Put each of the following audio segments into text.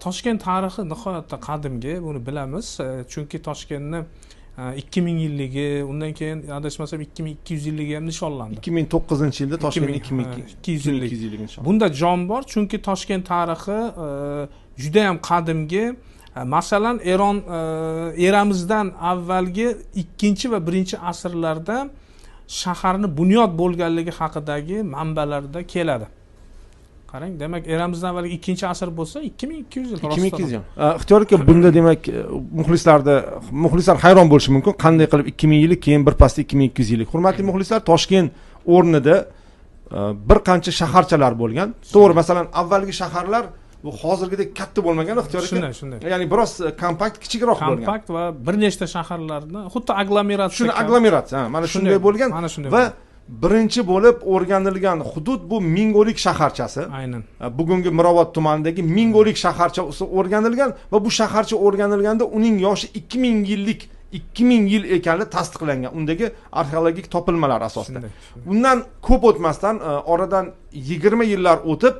toshkent tarixi nihoyatda qadimgi buni bilamiz. E, chunki toshkentni e, ikki ming yilligi undan keyin adashmasam ikki ming ikki yuz yilligi ham nishonlandi. ikki ming to'qqizinchi yilda toshkent ikki ming ikki yuz yillik. bunda jon bor chunki toshkent tarixi e, judayam qadimgi. Masalan eron eramizdan avvalgi ikkinchi va birinchi asrlarda shaharni bunyod bo'lganligi haqidagi manbalarda keladi qarang. Demak eramizdan avvalgi ikkinchi asr bo'lsa ikki ming ikki yuz yil ikki ming ikki yuz yil. Ixtiyor aka bunda demak e, muxlislarda muxlislar hayron bo'lishi mumkin. Qanday qilib ikki ming yillik keyin birpasda ikki ming ikki yuz yillik. Hurmatli muxlislar toshkent o'rnida e, bir qancha shaharchalar bo'lgan. To'g'ri masalan avvalgi shaharlar bu hozirgidek katta bo'lmagan ixtiyor shunday shunday. ya'ni biroz e, kompakt kichikroq bo'lgan. Kompakt va bir nechta shaharlarni xuddi aglomeratsiya shuni aglomeratsiya mana shunday bo'lgan mana shunday va birinchi bo'lib o'rganilgan hudud bu ming'o'lik shaharchasi. Aynan. Bugungi mirobod tumanidagi ming'o'lik shaharchasi o'rganilgan va bu shaharcha o'rganilganda uning yoshi ikki ming yillik ikki ming yil ekani tasdiqlangan undagi arxeologik topilmalar asosida. Undan ko'p o'tmasdan e, oradan yigirma yillar o'tib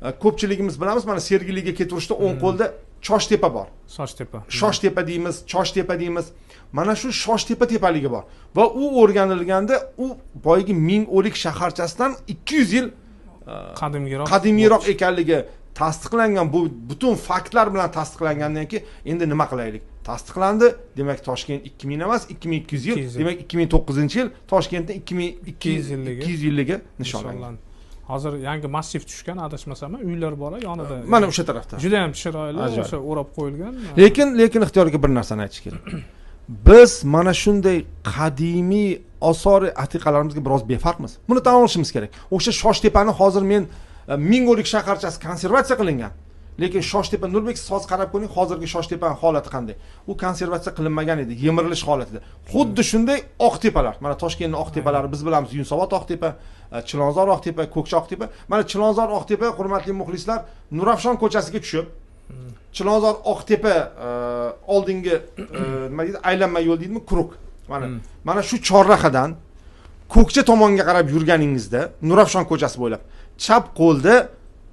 ko'pchiligimiz bilamiz mana sergeliga ketaverishda o'ng hmm. qo'lda choshtepa bor. Sochtepa shoshtepa deymiz choshtepa deymiz. Mana shu shoshtepa tepaligi bor. Va u o'rganilganda u boyagi ming o'lik shaharchasidan ikki yuz yil e, qadimgiroq qadimiyroq ekanligi tasdiqlangan. Bu butun faktlar bilan tasdiqlangandan keyin endi nima qilaylik? Tasdiqlandi. Demak toshkent ikki ming emas ikki ming ikki yuz yil. Demak ikki ming to'qqizinchi yil toshkentda ikki ming ikki yuz yilligi nishonlangan hozir yangi massiv tushgan adashmasam uylar bor yonida mana o'sha tarafda. judayam chiroyli o'sha o'rab qo'yilgan. Lekin lekin ixtiyorga bir narsani aytish kerak. Biz mana shunday qadimiy osori atiqalarimizga biroz befarqmiz. Buni tan olishimiz kerak. O'sha shoshtepani hozir men e, ming'o'lik shaharchasi konservatsiya qilingan lekin shoshtepa nurbek siz hozir qarab ko'ring hozirgi shoshtepani holati qanday? U konservatsiya qilinmagan edi yemirilish holatida. Xuddi shunday oqtepalar mana toshkentni oqtepalari biz bilamiz yunusobod oqtepa e, chilonzor oqtepa ko'kcha oqtepa. Mana chilonzor oqtepa hurmatli muxlislar nurafshon ko'chasiga tushib chilonzor oqtepa e, oldingi e, nima deydi aylanma yo'l deydimi kruk mana hmm. mana shu chorrahadan ko'kcha tomonga qarab yurganingizda nurafshon ko'chasi bo'ylab chap qo'lda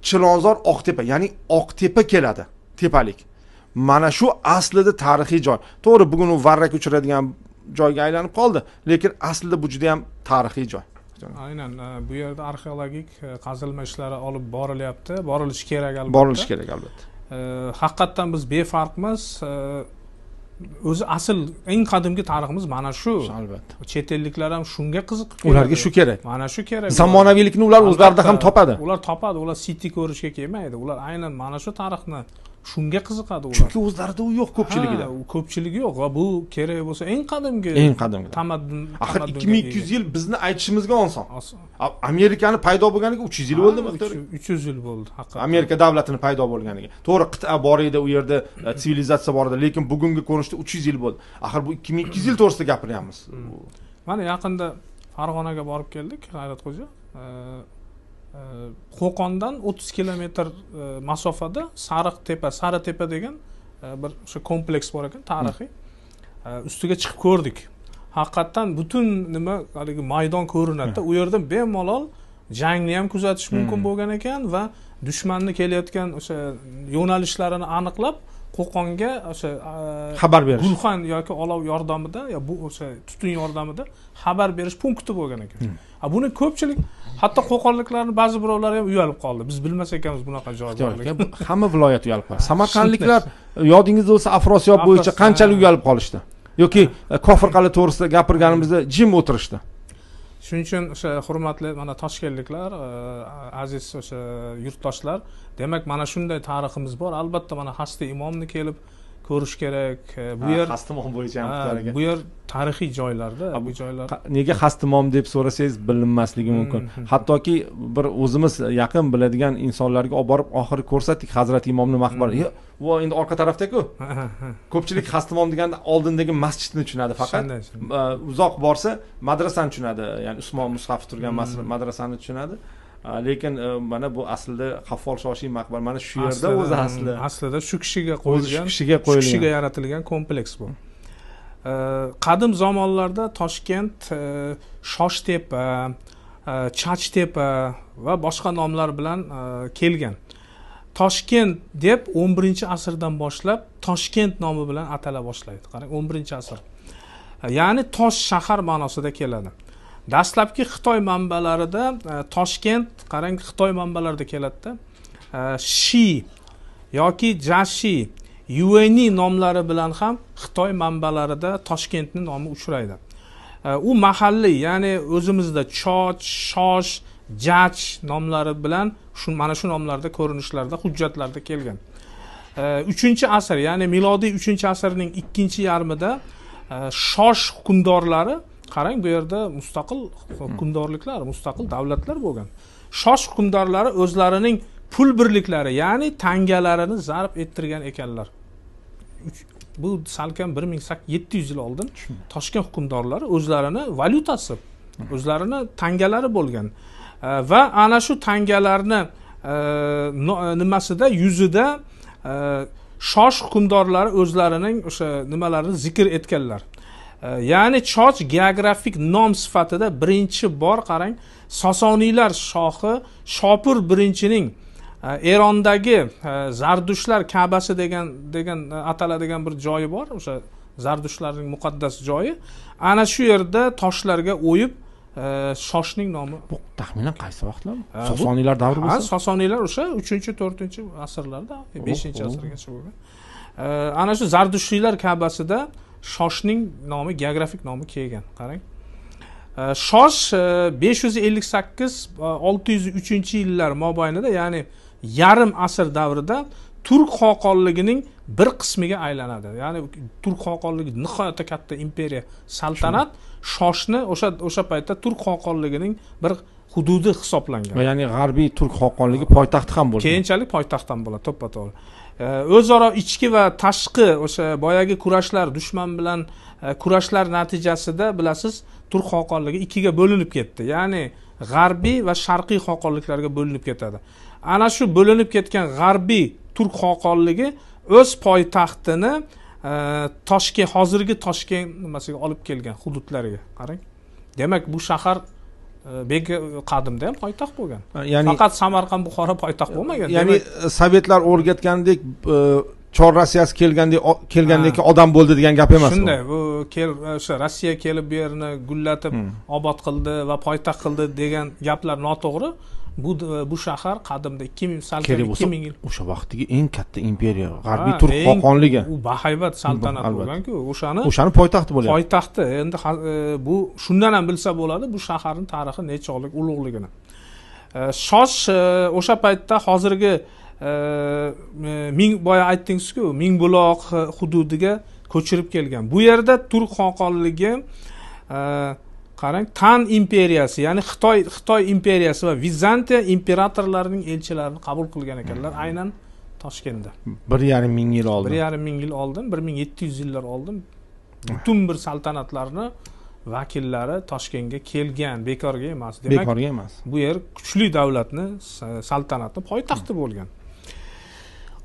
chilonzor oqtepa ya'ni oqtepa keladi tepalik. Mana shu aslida tarixiy joy. To'g'ri bugun u varrak uchraydigan joyga aylanib qoldi lekin aslida bu juda yam tarixiy joy. Aynan e, bu yerda arxeologik qazilma ishlari olib borilyapti borilishi kerak albatta. Borilishi kerak albatta. Haqiqatdan biz befarqmiz o'zi asl eng qadimgi tariximiz mana shu. Albatta. Chet elliklar ham shunga qiziqib ularga shu kerak. Mana shu kerak. Zamonaviylikni ular o'zlarida ham topadi. Ular topadi. Ular siti ko'rishga kelmaydi. Ular aynan mana shu tarixni shunga qiziqadi ular. Chunki o'zlarida u yo'q ko'pchiligida ko'pchiligi yo'q va bu kerak bo'lsa eng qadimgi eng qadimgi. tamaddun axir ikki ming ikki yuz yil bizni aytishimizga oson. Amerikani paydo bo'lganiga uch yuz yil bo'ldimi uch yuz yil bo'ldi haqiqatdan. Amerika davlatini paydo bo'lganiga. To'g'ri qit'a bor edi u yerda e, sivilizatsiya bor edi lekin bugungi ko'rinishda uch yuz yil bo'ldi. Axir bu ikki ming ikki yuz yil to'g'risida gapiryapmiz. Mana yaqinda farg'onaga borib keldik g'ayratxo'ja qo'qondan o'ttiz kilometr e, masofada sariqtepa sariqtepa degan e, bir o'sha kompleks bor ekan tarixiy. E, ustiga chiqib ko'rdik. Haqiqatdan butun nima haligi maydon ko'rinadida. U yerda bemalol jangni ham kuzatish mumkin bo'lgan ekan va dushmanni kelayotgan o'sha yo'nalishlarini aniqlab qo'qonga o'sha xabar berish. Gulxan yoki olov yordamida yo bu o'sha tutun yordamida xabar berish punkti bo'lgan ekan. Buni ko'pchilik hatto qo'qonliklarni ba'zi birovlar ham uyalib qoldi. Biz bilmas ekanmiz bunaqa joy borligini hamma viloyat uyalib qoldi. Samarqandliklar yodingizda bo'lsa afrosiyob bo'yicha qanchalik uyalib qolishdi? Yoki kofir qal'a to'g'risida gapirganimizda jim o'tirishdi shuning uchun o'sha hurmatli mana toshkentliklar e, aziz o'sha yurtdoshlar demak mana shunday tariximiz bor. Albatta mana hasti imomni kelib ko'rish kerak bu yer xastimom bo'yicha ham bu yer tarixiy joylarda bu joylar nega xastimom deb so'rasangiz bilinmasligi hmm, mumkin. hmm. hattoki bir o'zimiz yaqin biladigan insonlarga olib borib oxiri ko'rsatdik hazrati imomni maqbarasi hmm. u endi orqa tarafdaku. Ko'pchilik xastimom deganda oldindagi masjidni tushunadi faqat. Uzoq borsa madrasani tushunadi. Ya'ni usmon mushafi turgan madrasani tushunadi lekin e, mana bu aslida qaffol shoshiy maqbar mana shu yerda o'zi asli aslida shu kishiga qo'yilgan shu kishiga qo'yilgan. kishiga yaratilgan kompleks bu. Qadim zamonlarda toshkent e, shoshtepa e, chachtepa va boshqa nomlar bilan kelgan. Toshkent deb o'n birinchi asrdan boshlab toshkent nomi bilan atala boshlaydi. Qarang o'n birinchi asr. Ya'ni tosh shahar ma'nosida keladi dastlabki xitoy manbalarida e, toshkent qarang xitoy manbalarida keladida e, shi yoki jashi yueni nomlari bilan ham xitoy manbalarida toshkentni nomi uchraydi. E, u mahalliy ya'ni o'zimizda choch shosh jach nomlari bilan shu mana shu nomlarda ko'rinishlarda hujjatlarda kelgan. Uchinchi asr ya'ni milodiy uchinchi asrning ikkinchi yarmida shosh hukmdorlari qarang bu yerda mustaqil hukmdorliklar mustaqil davlatlar bo'lgan. Shosh hukmdorlari o'zlarining pul birliklari ya'ni tangalarini zarb ettirgan ekanlar. Bu salkam bir ming yetti yuz yil oldin toshkent hukmdorlari o'zlarini valyutasi o'zlarini tangalari bo'lgan. Va ana shu tangalarni e, nimasida yuzida shosh hukmdorlari o'zlarining o'sha nimalarini zikr etganlar ya'ni choch geografik nom sifatida birinchi bor qarang sosoniylar shohi shopur birinchining erondagi e, zardushlar kabasi degan degan e, ataladigan bir joyi bor o'sha zardushlarning muqaddas joyi. Ana shu yerda toshlarga o'yib e, shoshning nomi. Bu taxminan qaysi vaqtlar? Sosoniylar davri bo'lsa? Ha sosoniylar o'sha uchinchi to'rtinchi asrlarda beshinchi asrgacha bo'lgan. Ana shu zardushiylar kabasida shoshning nomi geografik nomi kelgan qarang. Shosh besh yuz ellik sakkiz olti yuz uchinchi yillar mobaynida ya'ni yarim asr davrida turk xoqonligining bir qismiga aylanadi. Ya'ni turk xoqonligi nihoyatda katta imperiya saltanat shoshni o'sha o'sha paytda turk xoqonligining bir hududi hisoblangan. Ya'ni g'arbiy turk xoqonligi poytaxti ham bo'lgan. Keyinchalik poytaxt ham bo'ladi to'ppa to'g'ri o'zaro ichki va tashqi o'sha boyagi kurashlar dushman bilan e, kurashlar natijasida bilasiz turk xoqonligi ikkiga bo'linib ketdi. Ya'ni g'arbiy va sharqiy xoqonliklarga bo'linib ketadi. Ana shu bo'linib ketgan g'arbiy turk xoqonligi o'z poytaxtini e, toshkent hozirgi toshkent nimasiga olib kelgan hududlariga qarang. Demak bu shahar e, qadimda ham poytaxt bo'lgan ya'ni faqat samarqand buxoro poytaxt bo'lmagan ya'ni sovetlar o'rgatgandek chor rossiyasi kelgandek kelgandan keyin odam bo'ldi degan gap emas shunday bu kel o'sha rossiya kelib bu yerni gullatib obod qildi va poytaxt qildi degan gaplar noto'g'ri bu bu shahar qadimda ikki ming salkam ikki ming yil o'sha vaqtdagi eng katta imperiya g'arbiy turk xoqonligi u bahaybat saltanat bo'lganku o'shani o'shani poytaxti bo'lyapti. poytaxti. Endi e, bu shundan ham bilsa bo'ladi bu shaharni tarixi nechog'lik ulug'ligini. E, shosh e, o'sha paytda hozirgi ming boya aytdingizku mingbuloq hududiga ko'chirib kelgan. Bu yerda turk xoqonligi qarang tan imperiyasi ya'ni xitoy xitoy imperiyasi va vizantiya imperatorlarining elchilarini qabul qilgan ekanlar aynan toshkentda. Bir yarim ming yil oldin. Bir yarim ming yil oldin bir ming yetti yuz yillar oldin butun bir saltanatlarni vakillari toshkentga kelgan. Bekorga emas. Demak bekorga emas. bu yer kuchli davlatni saltanatni poytaxti bo'lgan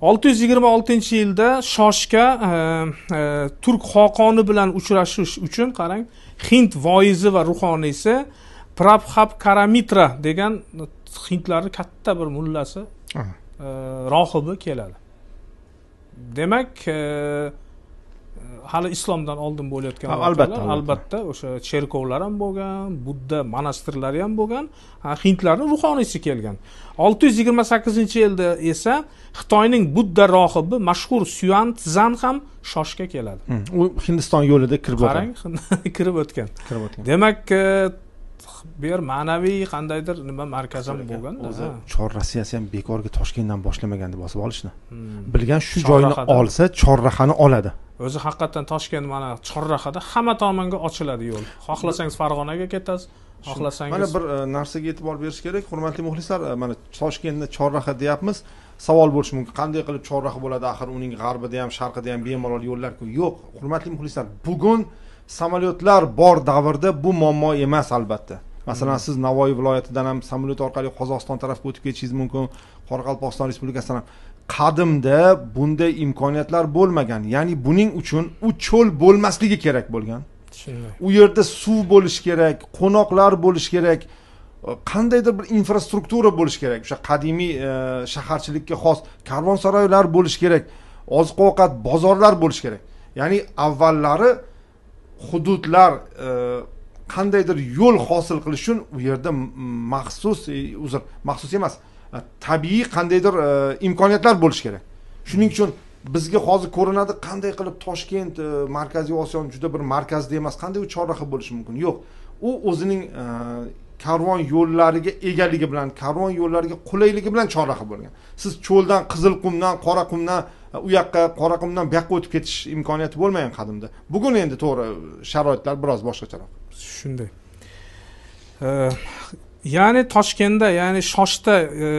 olti yuz yigirma oltinchi yilda shoshga e, e, turk xoqoni bilan uchrashish uchun qarang hind voizi va ruhoniysi prabhab karamitra degan hindlarni katta bir mullasi e, rohibi keladi. Demak e, hali islomdan oldin bo'layotgan albatta albatta. o'sha cherkovlar ham bo'lgan budda monastirlari ham bo'lgan hindlarni ruhoniysi kelgan. olti yuz yigirma sakkizinchi yilda esa xitoyning budda rohibi mashhur syuan tzan ham shoshga keladi. U hindiston yo'lida kirib o'tgan. Qarang kirib o'tgan. Kirib o'tgan. Demak e, bu yer ma'naviy qandaydir? Nima markaz ham bo'lgan o'zi chor rossiyasi ham bekorga toshkentdan boshlamagan deb bosib olishni. Hmm. bilgan shu joyni olsa chorrahani oladi. O'zi haqiqatdan toshkent mana chorrahada hamma tomonga ochiladi yo'l. Xohlasangiz farg'onaga ketasiz xohlasangiz mana bir e, narsaga e'tibor berish kerak. Hurmatli muxlislar e, mana toshkentni chorraha deyapmiz. Savol bo'lishi mumkin. Qanday qilib chorraha bo'ladi? Axir uning g'arbida ham sharqida ham bemalol yo'llarku yo'q. Hurmatli muxlislar bugun samolyotlar bor davrda bu muammo emas albatta masalan siz navoiy viloyatidan ham samolyot orqali qozog'iston tarafga o'tib ketishingiz mumkin qoraqalpog'iston respublikasidan ham. Qadimda bunday imkoniyatlar bo'lmagan ya'ni buning uchun u cho'l bo'lmasligi kerak bo'lgan. U yerda suv bo'lishi kerak qo'noqlar bo'lishi kerak qandaydir bir infrastruktura bo'lishi kerak. O'sha qadimiy e, shaharchilikka xos karvonsaroylar bo'lishi kerak oziq ovqat bozorlar bo'lishi kerak. Ya'ni avvallari hududlar e, qandaydir yo'l hosil qilish uchun u yerda maxsus e, uzr maxsus emas e, tabiiy qandaydir e, imkoniyatlar bo'lishi kerak. Shuning uchun bizga hozir ko'rinadi qanday qilib toshkent markaziy osiyoni juda bir markazida emas qanday u chorraha bo'lishi mumkin? Yo'q. U o'zining karvon yo'llariga egaligi bilan karvon yo'llariga qulayligi bilan chorraha bo'lgan. Siz cho'ldan qizilqumdan qoraqumdan u yoqqa qoraqumdan bu yoqqa o'tib ketish imkoniyati bo'lmagan qadimda. Bugun endi to'g'ri sharoitlar biroz boshqacharoq. Shunday. Ya'ni toshkentda ya'ni shoshda e,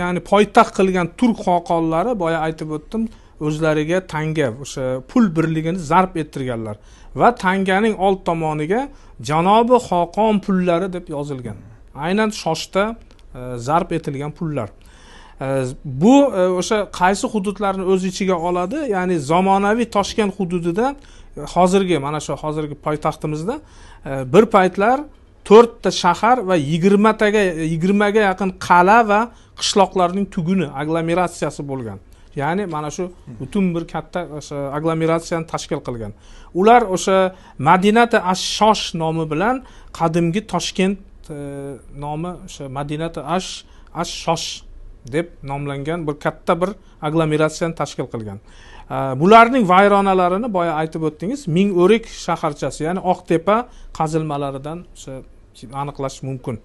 ya'ni poytaxt qilgan turk xoqonlari boya aytib o'tdim o'zlariga tanga o'sha pul birligini zarb ettirganlar va tanganing old tomoniga janobi xoqon pullari deb yozilgan. Aynan shoshda e, zarb etilgan pullar. Э, bu э, o'sha qaysi hududlarni o'z ichiga oladi? Ya'ni zamonaviy toshkent hududida э, hozirgi mana shu hozirgi poytaxtimizda bir paytlar to'rtta shahar va yigirmataga yigirmaga yaqin qal'a va qishloqlarning tuguni aglomeratsiyasi bo'lgan. Ya'ni mana shu butun bir katta o'sha aglomeratsiyani tashkil qilgan. Ular o'sha madinati ashshosh nomi bilan qadimgi toshkent e, nomi o'sha madinati ash ash shosh deb nomlangan bir katta bir aglomeratsiyani tashkil qilgan. Bularning vayronalarini boya aytib o'tdingiz ming o'rik shaharchasi ya'ni oqtepa qazilmalaridan o'sha aniqlash mumkin.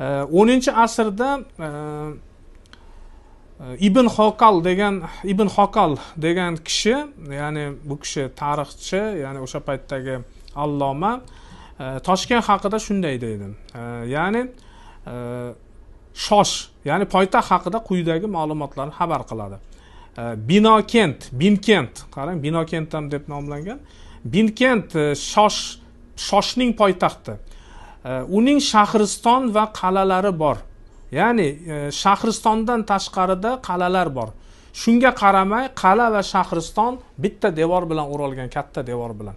E, o'ninchi asrda ibn hokal degan ibn hokal degan kishi ya'ni bu kishi tarixchi ya'ni o'sha paytdagi alloma toshkent haqida shunday deydi. Ya'ni e, shosh ya'ni poytaxt haqida quyidagi ma'lumotlarni xabar qiladi. E, binokent binkent qarang binokent ham deb nomlangan. Binkent e, shosh shoshning poytaxti. E, uning shahriston va qal'alari bor. Ya'ni shahristondan tashqarida qal'alar bor. Shunga qaramay qal'a va shahriston bitta devor bilan o'ralgan katta devor bilan.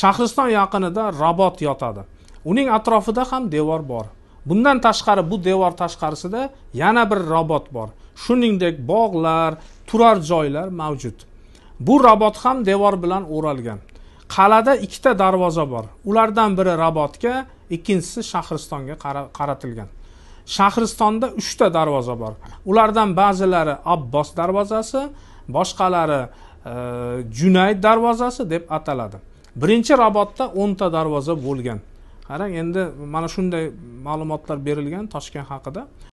Shahriston yaqinida rabot yotadi. Uning atrofida ham devor bor. Bundan tashqari bu devor tashqarisida yana bir robot bor. Shuningdek bog'lar turar joylar mavjud. Bu robot ham devor bilan o'ralgan. Qal'ada ikkita darvoza bor. Ulardan biri rabotga ikkinchisi shahristonga qaratilgan. Shahristonda uchta darvoza bor. Ulardan ba'zilari abbos darvozasi boshqalari e, junayd darvozasi deb ataladi. Birinchi robotda o'nta darvoza bo'lgan. Qarang endi mana shunday ma'lumotlar berilgan toshkent haqida.